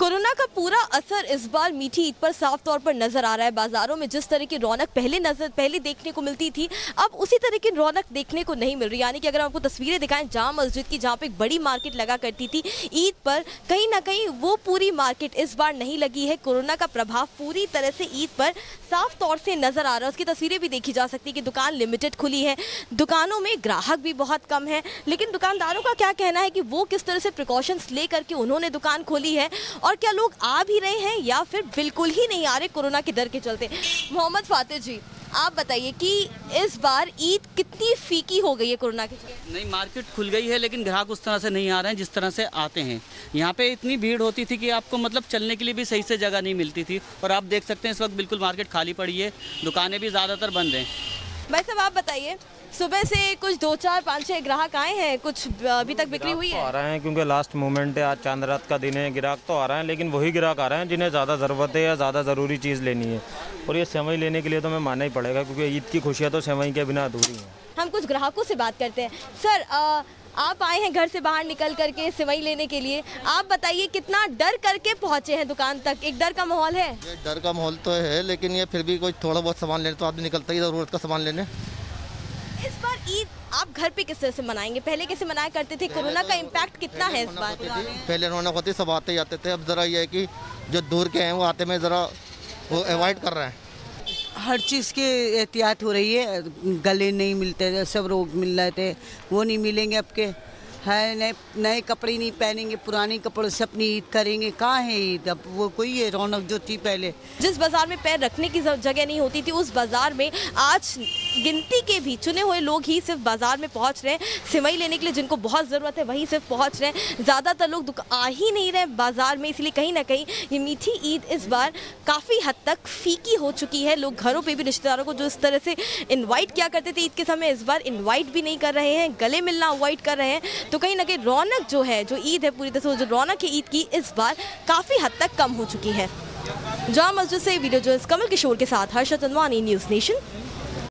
Corona का पूरा असर इस बार मीठी ईद पर साफ़ तौर पर नज़र आ रहा है। बाजारों में जिस तरह की रौनक पहले नज़र, पहले देखने को मिलती थी, अब उसी तरह की रौनक देखने को नहीं मिल रही। यानी कि अगर आपको तस्वीरें दिखाएँ जाम मस्जिद की, जहाँ पे एक बड़ी मार्केट लगा करती थी ईद पर, कहीं ना कहीं वो पूरी मार्केट इस बार नहीं लगी है। कोरोना का प्रभाव पूरी तरह से ईद पर साफ़ तौर से नज़र आ रहा है। उसकी तस्वीरें भी देखी जा सकती है कि दुकान लिमिटेड खुली है। दुकानों में ग्राहक भी बहुत कम है, लेकिन दुकानदारों का क्या कहना है कि वो किस तरह से प्रिकॉशंस ले करके उन्होंने दुकान खोली है? और क्या लोग आ भी रहे हैं या फिर बिल्कुल ही नहीं आ रहे कोरोना के डर के चलते? मोहम्मद फातिह जी, आप बताइए कि इस बार ईद कितनी फीकी हो गई है कोरोना के चलते? नहीं, मार्केट खुल गई है, लेकिन ग्राहक उस तरह से नहीं आ रहे हैं जिस तरह से आते हैं। यहाँ पे इतनी भीड़ होती थी कि आपको मतलब चलने के लिए भी सही से जगह नहीं मिलती थी। और आप देख सकते हैं, इस वक्त बिल्कुल मार्केट खाली पड़ी है। दुकानें भी ज़्यादातर बंद हैं। भाई साहब आप बताइए सुबह से कुछ दो चार पाँच छः ग्राहक आए हैं? कुछ अभी तक बिक्री हुई तो आ रहे हैं क्योंकि लास्ट मोमेंट है आज चाँद रात का दिन है ग्राहक तो आ रहे हैं लेकिन वही ग्राहक आ रहे हैं जिन्हें ज़्यादा ज़रूरत है या ज़्यादा ज़रूरी चीज़ लेनी है। और ये सेवई लेने के लिए तो हमें मानना ही पड़ेगा क्योंकि ईद की खुशियाँ तो सेवई के बिना अधूरी हैं। हम कुछ ग्राहकों से बात करते हैं। सर आप आए हैं घर से बाहर निकल करके सिवई लेने के लिए। आप बताइए कितना डर करके पहुँचे हैं दुकान तक? एक डर का माहौल है? ये डर का माहौल तो है लेकिन ये फिर भी कोई थोड़ा बहुत सामान लेने तो आदमी निकलता ही ज़रूरत का सामान लेने। इस बार ईद आप घर पे किस तरह से मनाएँगे? पहले कैसे मनाया करते थे? कोरोना का इम्पैक्ट कितना है इस बार? पहले रौनक होती सब आते ही आते थे। अब ज़रा ये है कि जो दूर के हैं वो आते में ज़रा वो अवॉइड कर रहे हैं। हर चीज़ के एहतियात हो रही है। गले नहीं मिलते, सब रोग मिल रहे थे, वो नहीं मिलेंगे अब के। है, नए नए कपड़े नहीं पहनेंगे, पुराने कपड़ों से अपनी ईद करेंगे। कहाँ है ईद? अब वो कोई है, रौनक जो थी पहले। जिस बाज़ार में पैर रखने की जगह नहीं होती थी, उस बाज़ार में आज गिनती के भी चुने हुए लोग ही सिर्फ़ बाज़ार में पहुँच रहे हैं। सिवई लेने के लिए जिनको बहुत ज़रूरत है, वही सिर्फ़ पहुँच रहे हैं। ज़्यादातर लोग आ ही नहीं रहे बाज़ार में, इसलिए कहीं ना कहीं ये मीठी ईद इस बार काफ़ी हद तक फीकी हो चुकी है। लोग घरों पर भी, रिश्तेदारों को जो इस तरह से इन्वाइट किया करते थे ईद के समय, इस बार इन्वाइट भी नहीं कर रहे हैं, गले मिलना अवॉइड कर रहे हैं। तो कहीं ना कहीं रौनक जो है, जो ईद है पूरी तरह से जो रौनक है ईद की, इस बार काफ़ी हद तक कम हो चुकी है। जाम मस्जिद से वीडियो जो कमल किशोर के साथ हर्षद न्यूज़ नेशन।